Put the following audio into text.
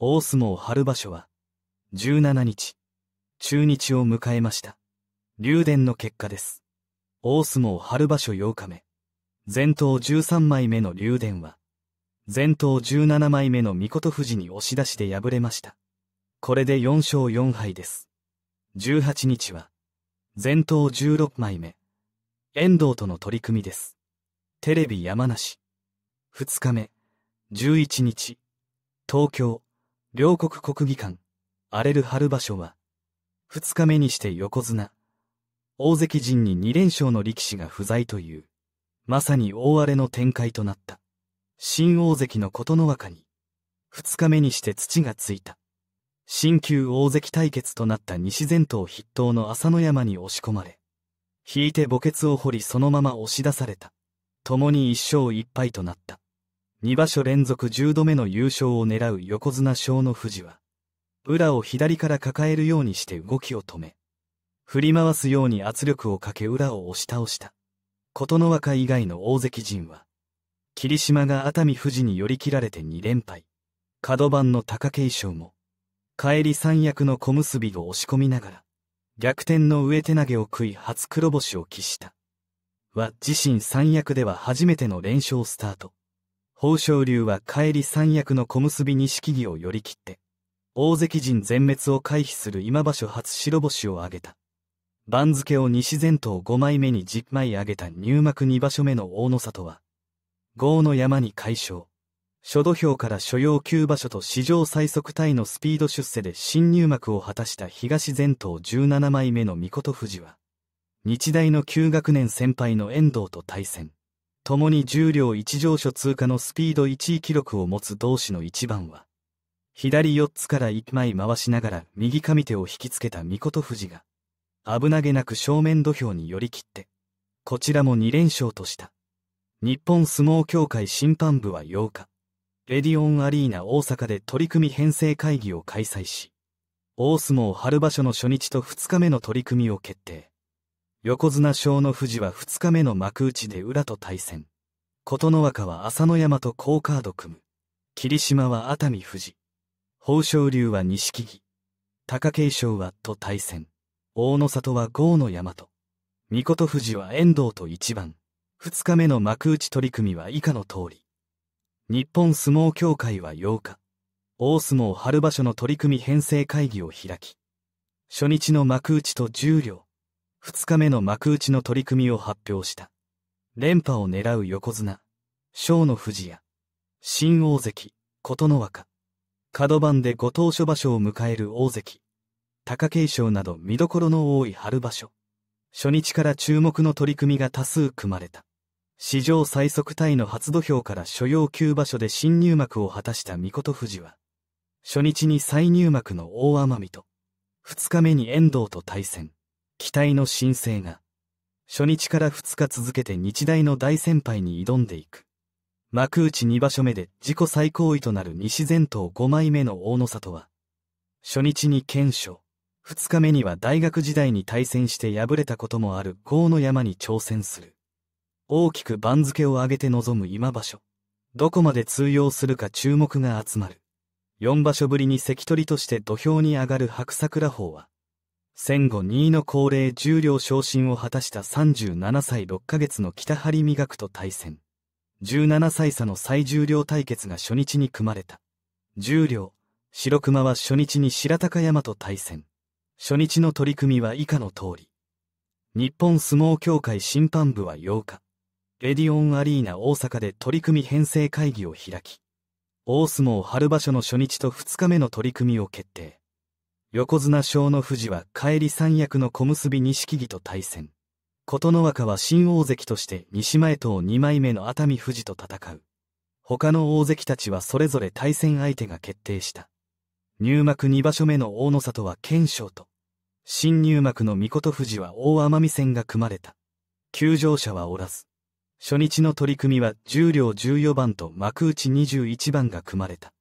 大相撲春場所は、17日、中日を迎えました。竜電の結果です。大相撲春場所8日目。前頭13枚目の竜電は、前頭17枚目の御事富士に押し出しで敗れました。これで4勝4敗です。18日は、前頭16枚目、遠藤との取り組みです。テレビ山梨。2日目、11日、東京、両国国技館、荒れる春場所は、2日目にして横綱、大関陣に2連勝の力士が不在という、まさに大荒れの展開となった。新大関の琴ノ若に、2日目にして土がついた。新旧大関対決となった西前頭筆頭の朝乃山に押し込まれ、引いて墓穴を掘りそのまま押し出された。共に一勝一敗となった。二場所連続十度目の優勝を狙う横綱小の富士は、裏を左から抱えるようにして動きを止め、振り回すように圧力をかけ裏を押し倒した。琴ノ若以外の大関陣は、霧島が熱海富士に寄り切られて二連敗。角番の貴景勝も、帰り三役の小結を押し込みながら、逆転の上手投げを食い初黒星を喫した。は自身三役では初めての連勝スタート。宝生流は帰り三役の小結錦木を寄り切って、大関陣全滅を回避する今場所初白星を挙げた。番付を西前頭5枚目に10枚上げた入幕2場所目の大野里は、豪の山に解消。初土俵から所要9場所と史上最速タイのスピード出世で新入幕を果たした東前頭17枚目の御事富士は、日大の9学年先輩の遠藤と対戦。共に重量一乗所通過のスピード1位記録を持つ同士の一番は、左4つから1枚回しながら右上手を引きつけた御事富士が、危なげなく正面土俵に寄り切って、こちらも2連勝とした。日本相撲協会審判部は8日、レディオンアリーナ大阪で取り組み編成会議を開催し、大相撲春場所の初日と2日目の取り組みを決定。横綱小の富士は2日目の幕内で裏と対戦。琴ノ若は朝乃山と好カード組む。霧島は熱海富士。宝生龍は錦木。貴景勝はと対戦。大野里は豪の山と。御事富士は遠藤と一番。2日目の幕内取り組みは以下の通り。日本相撲協会は8日、大相撲春場所の取り組み編成会議を開き、初日の幕内と重量、2日目の幕内の取り組みを発表した。連覇を狙う横綱、小野富士や、新大関、琴ノ若、角番でご当所場所を迎える大関、貴景勝など見どころの多い春場所。初日から注目の取り組みが多数組まれた。史上最速タイの初土俵から所要9場所で新入幕を果たした御事富士は、初日に再入幕の大奄美と、二日目に遠藤と対戦。期待の新星が、初日から2日続けて日大の大先輩に挑んでいく。幕内2場所目で自己最高位となる西前頭5枚目の大野里は、初日に検証、2日目には大学時代に対戦して敗れたこともある豪の山に挑戦する。大きく番付を上げて臨む今場所。どこまで通用するか注目が集まる。4場所ぶりに関取として土俵に上がる白桜鵬は、戦後2位の高齢重量昇進を果たした37歳6ヶ月の北張磨くと対戦。17歳差の最重量対決が初日に組まれた。重量、白熊は初日に白鷹山と対戦。初日の取り組みは以下の通り。日本相撲協会審判部は8日、レディオンアリーナ大阪で取り組み編成会議を開き、大相撲春場所の初日と2日目の取り組みを決定。横綱小の富士は帰り三役の小結錦木と対戦。琴ノ若は新大関として西前頭2枚目の熱海富士と戦う。他の大関たちはそれぞれ対戦相手が決定した。入幕2場所目の大野里は剣翔と、新入幕の御事富士は大奄美戦が組まれた。休場者はおらず、初日の取り組みは重量14番と幕内21番が組まれた。